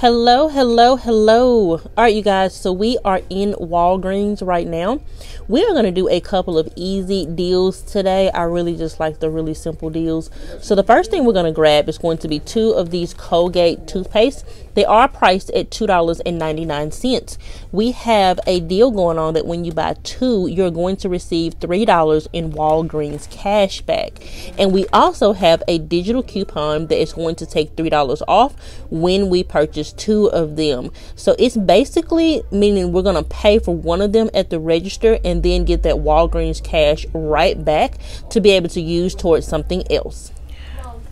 Hello, hello, hello. All right, you guys. So we are in Walgreens right now. We are going to do a couple of easy deals today. I really just like the really simple deals. So the first thing we're going to grab is going to be two of these Colgate toothpaste. They are priced at $2.99. We have a deal going on that when you buy two, you're going to receive $3 in Walgreens cash back. And we also have a digital coupon that is going to take $3 off when we purchase two of them. So it's basically meaning we're going to pay for one of them at the register and then get that Walgreens cash right back to be able to use towards something else.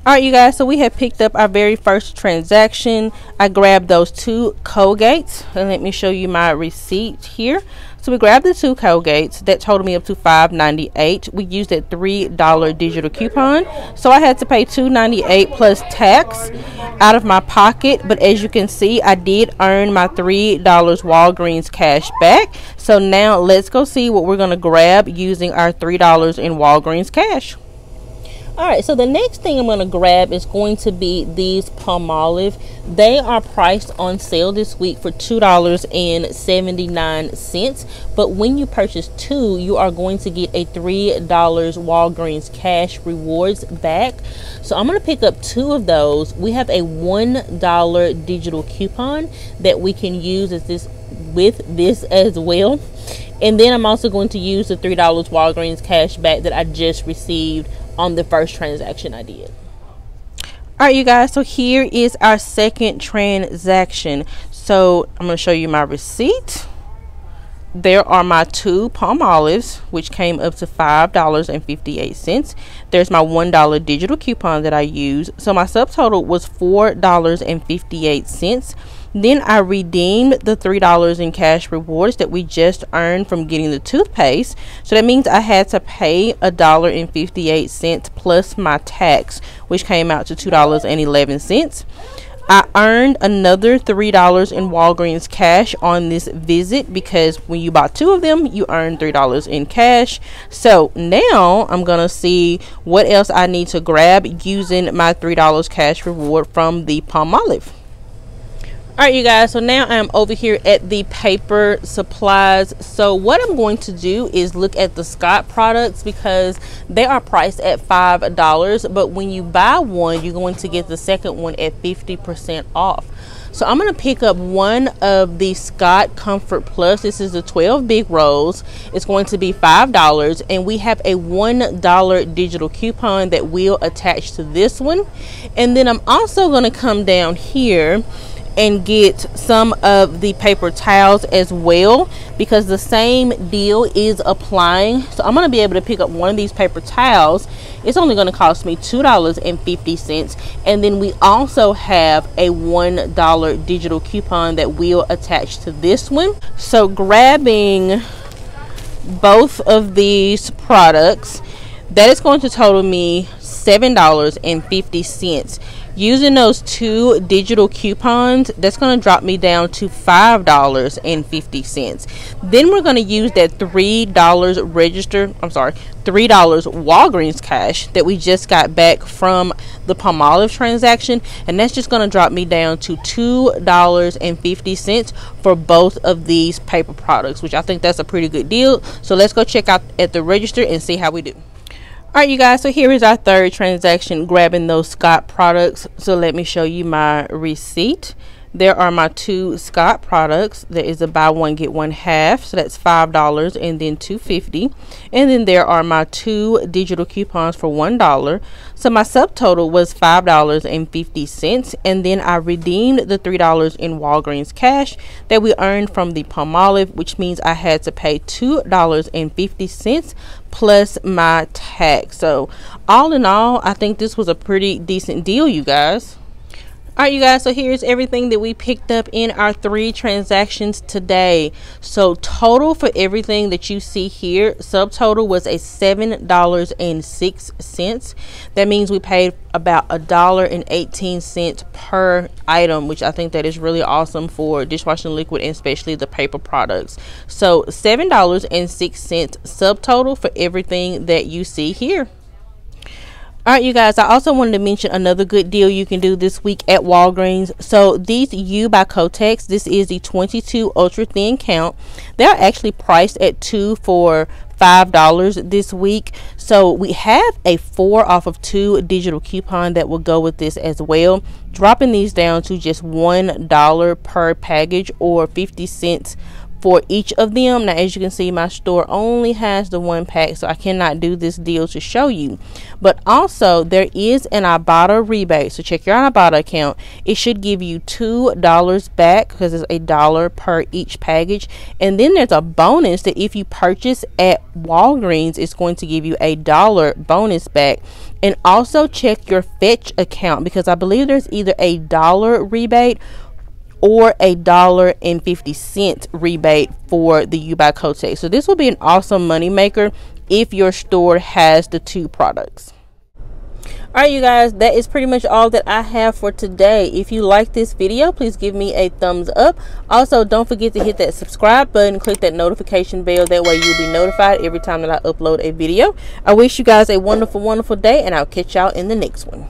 All right, you guys, so we have picked up our very first transaction. I grabbed those two Colgates. And let me show you my receipt here. So we grabbed the two Colgates. That totaled me up to $5.98. We used that $3 digital coupon. So I had to pay $2.98 plus tax out of my pocket. But as you can see, I did earn my $3 Walgreens cash back. So now let's go see what we're going to grab using our $3 in Walgreens cash. All right, so the next thing I'm going to grab is going to be these Palmolive. They are priced on sale this week for $2.79. But when you purchase two, you are going to get a $3 Walgreens cash rewards back. So I'm going to pick up two of those. We have a $1 digital coupon that we can use as this with this as well. And then I'm also going to use the $3 Walgreens cash back that I just received on the first transaction I did. All right, you guys, so here is our second transaction. So I'm going to show you my receipt. There are my two Palmolives, which came up to $5.58. There's my $1 digital coupon that I use. So my subtotal was $4.58. Then I redeemed the $3 in cash rewards that we just earned from getting the toothpaste. So that means I had to pay a dollar and 58 cents plus my tax, which came out to $2.11. I earned another $3 in Walgreens cash on this visit because when you buy two of them, you earn $3 in cash. So now I'm going to see what else I need to grab using my $3 cash reward from the Palmolive. All right, you guys, so now I'm over here at the paper supplies. So what I'm going to do is look at the Scott products because they are priced at $5, but when you buy one, you're going to get the second one at 50% off. So I'm going to pick up one of the Scott Comfort Plus. This is the 12 big rolls. It's going to be $5 and we have a $1 digital coupon that will attach to this one. And then I'm also going to come down here and get some of the paper towels as well because the same deal is applying. So i'm going to be able to pick up one of these paper towels. It's only going to cost me two dollars and fifty cents. And then we also have a one dollar digital coupon that will attach to this one. So grabbing both of these products that is going to total me seven dollars and fifty cents using those two digital coupons that's going to drop me down to five dollars and fifty cents. Then we're going to use that three dollars register i'm sorry three dollars walgreens cash that we just got back from the palmolive transaction and that's just going to drop me down to two dollars and fifty cents for both of these paper products which i think that's a pretty good deal. So let's go check out at the register and see how we do all right you guys so here is our third transaction grabbing those scott products. So let me show you my receipt there are my two Scott products. There is a buy one get one half, so that's five dollars, and then two fifty. And then there are my two digital coupons for one dollar. So my subtotal was five dollars and fifty cents, and then I redeemed the three dollars in Walgreens cash that we earned from the Palmolive, which means I had to pay two dollars and fifty cents plus my tax. So all in all, I think this was a pretty decent deal, you guys. All right, you guys, so here's everything that we picked up in our three transactions today. So total for everything that you see here, subtotal was a $7.06. That means we paid about a dollar and 18 cents per item, which I think that is really awesome for dishwashing liquid and especially the paper products. So $7.06 subtotal for everything that you see here. All right, you guys, I also wanted to mention another good deal you can do this week at Walgreens. So, these U by Kotex, this is the 22 ultra thin count. They're actually priced at 2 for $5 this week. So, we have a 4 off of 2 digital coupon that will go with this as well. Dropping these down to just $1 per package or 50 cents for each of them. Now, as you can see, my store only has the one pack, so I cannot do this deal to show you. But also, there is an Ibotta rebate. So check your Ibotta account. It should give you $2 back because it's a dollar per each package. And then there's a bonus that if you purchase at Walgreens, it's going to give you a dollar bonus back. And also check your Fetch account because I believe there's either a dollar rebate or a dollar and 50 cent rebate for the U by Kotex. So this will be an awesome money maker if your store has the two products. Alright you guys, that is pretty much all that I have for today. If you like this video, please give me a thumbs up. Also, don't forget to hit that subscribe button, click that notification bell. That way you'll be notified every time that I upload a video. I wish you guys a wonderful, wonderful day, and I'll catch y'all in the next one.